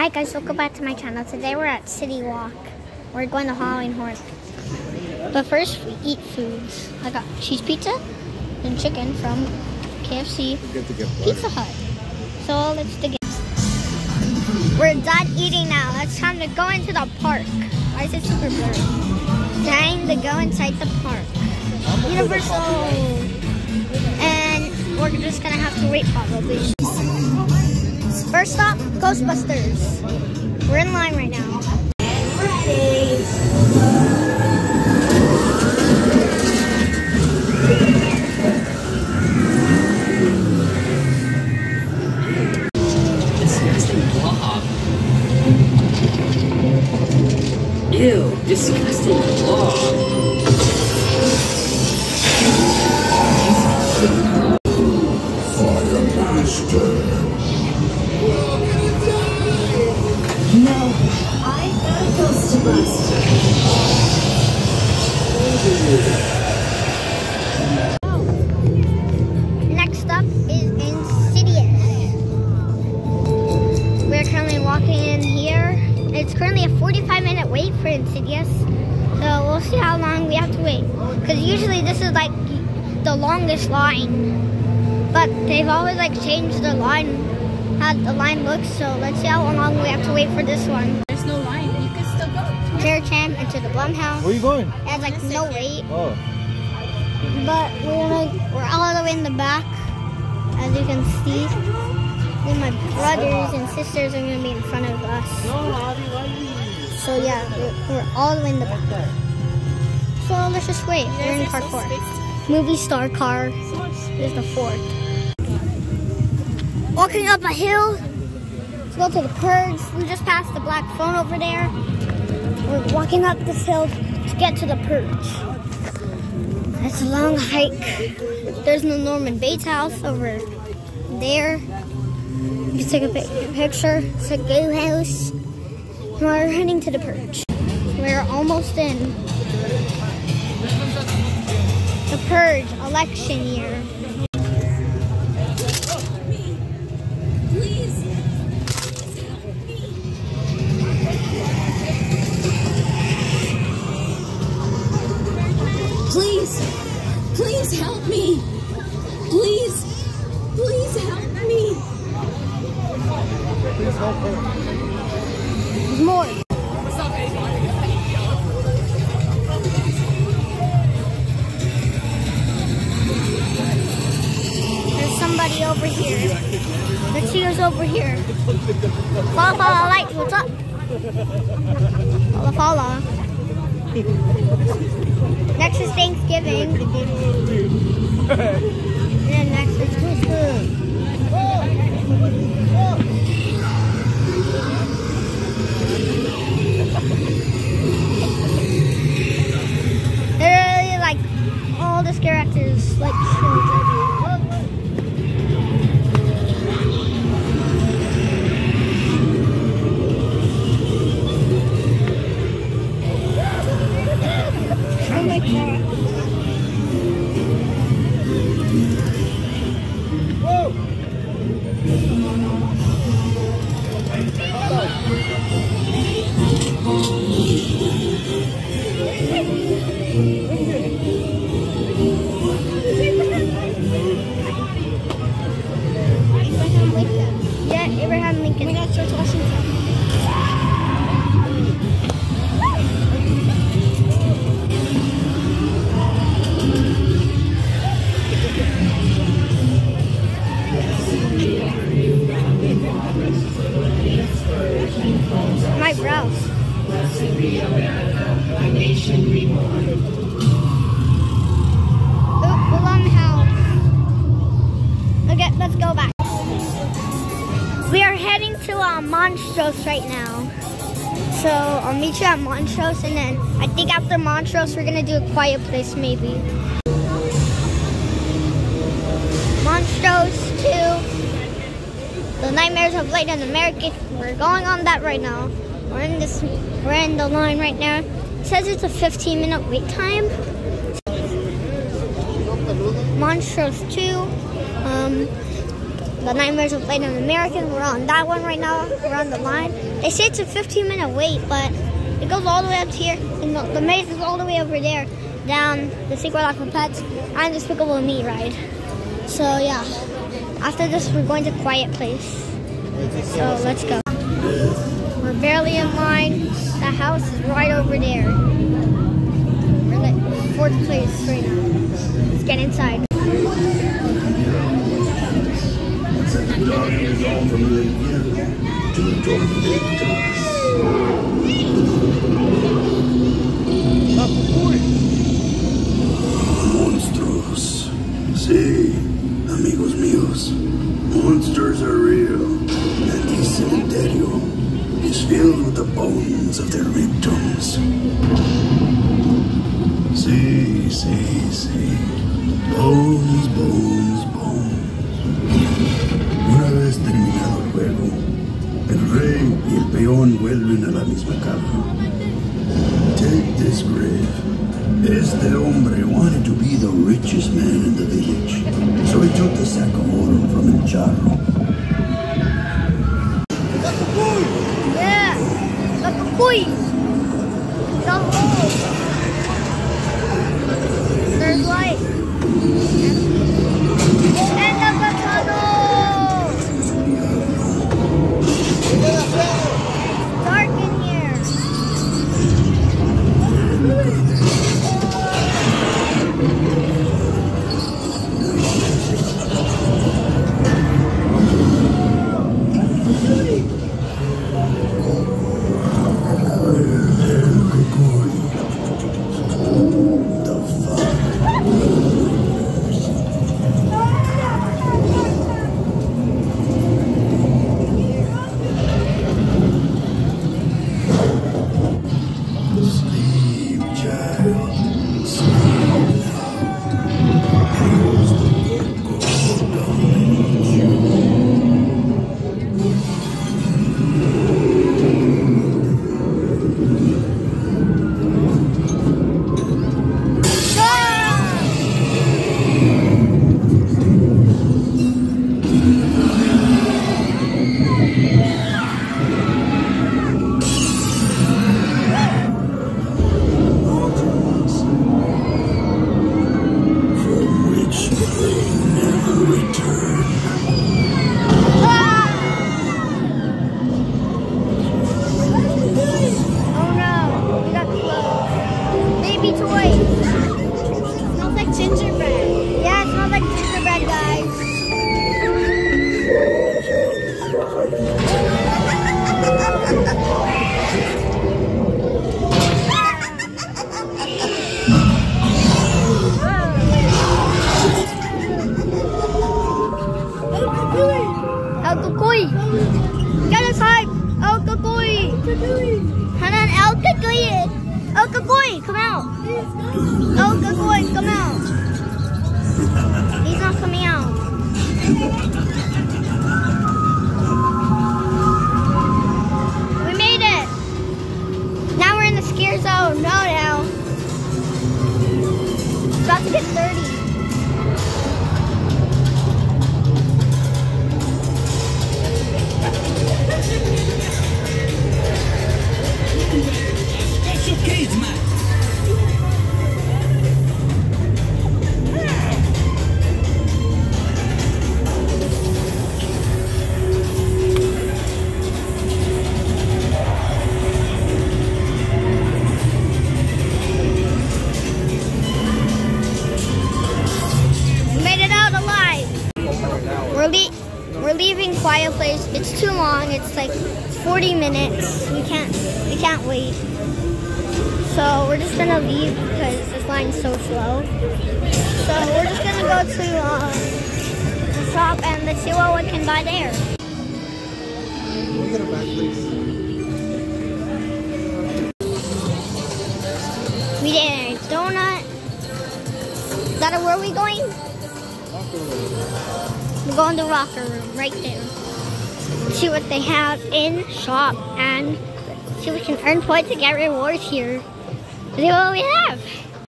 Hi guys, welcome back to my channel. Today we're at City Walk. We're going to Halloween Horror. But first we eat foods. I got cheese pizza and chicken from KFC Pizza Hut. So let's dig in. We're done eating now. It's time to go into the park. Why is it super blurry? Time to go inside the park. Universal. And we're just gonna have to wait probably. First stop, Ghostbusters. We're in line right now. Disgusting blob. Ew, disgusting blob. No, Next up is Insidious. We're currently walking in here. It's currently a 45 minute wait for Insidious. So we'll see how long we have to wait. Because usually this is like the longest line. But they've always like changed the line, how the line looks. So let's see how long we have to wait for this one. Go. Fair Champ into the Blumhouse. Where are you going? It has like no wait. Oh, But we're like we're all the way in the back, as you can see. Then my brothers and sisters are gonna be in front of us. So yeah, we're, we're all the way in the back. So let's just wait. We're in car four. Movie star car. is the fourth. Walking up a hill. Let's go to the Purge. We just passed the black phone over there. We're walking up this hill to get to the Purge. It's a long hike. There's no Norman Bates house over there. You can take a picture. It's a go house. We're heading to the Purge. We're almost in. The Purge election year. There's more. There's somebody over here. The cheer's over here. Follow, follow, light. What's up? Follow, follow. Next is Thanksgiving. And then next is Christmas. They're really like all the scare actors like shows Oh my god. Abraham brows. Oop, Alarm house. Okay, let's go back. We are heading to uh, Monstruos right now. So I'll meet you at Monstruos and then I think after Monstruos we're gonna do a quiet place maybe. Monstruos to the Nightmares of Latin America. We're going on that right now. We're in this we're in the line right now. It says it's a 15 minute wait time. Monstruos 2. Um, the Nightmares of and American. We're on that one right now. We're on the line. They say it's a 15 minute wait, but it goes all the way up here. And the, the maze is all the way over there, down the Secret Life of Pets and Despicable Me ride. So yeah, after this we're going to Quiet Place. So let's go. We're barely in line. The house is right over there. We're in the fourth place right now. Let's get inside. Monstruos. Sí, sí. Bones, bones, bones. Una vez terminado el juego, el rey y el peón vuelven a la misma cama. Take this grave. Este hombre wanted to be the richest man in the village, so he took the sack of oro from El Charro. Yeah! Out! El Cucuy, long. It's like 40 minutes. We can't we can't wait. So we're just gonna leave because this line's so slow. So we're just gonna go to uh, the shop and let's see what we can buy there. We get? We did a donut. Is that where we going? We're going to Rocker Room right there. See what they have in shop and see if we can earn points to get rewards here. See what we have.